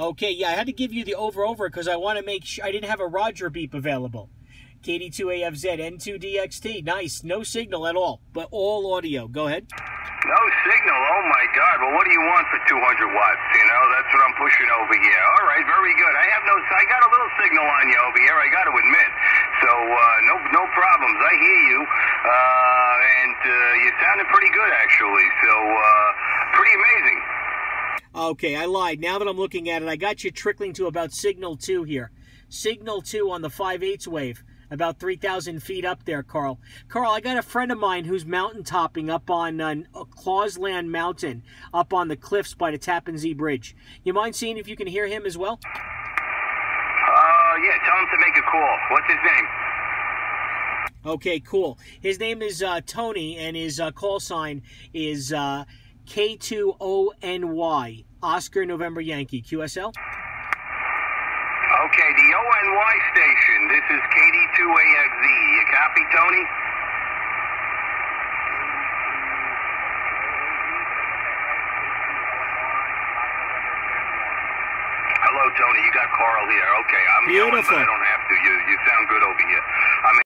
Okay, yeah, I had to give you the over over because I want to make sure I didn't have a Roger beep available. KD2AFZ N2DXT. Nice. No signal at all, but all audio. Go ahead. No signal. Oh my God. Well, what do you want for 200 watts? You know, that's what I'm pushing over here. All right, very good. I have no. I got a little signal on you over here. I got to admit. So uh, no, no problems. I hear you, uh, and uh, you sounded pretty good actually. So uh. Okay, I lied. Now that I'm looking at it, I got you trickling to about signal two here. Signal two on the 5 8 wave about 3,000 feet up there, Carl. Carl, I got a friend of mine who's mountain topping up on uh, Clausland Mountain, up on the cliffs by the Tappan Zee Bridge. You mind seeing if you can hear him as well? Uh, yeah, tell him to make a call. What's his name? Okay, cool. His name is uh, Tony, and his uh, call sign is uh, K2ONY, Oscar November Yankee, QSL. Okay, the ONY station. This is KD2AFZ. You copy, Tony? Hello, Tony. You got Carl here. Okay, I'm Beautiful. but I don't have to.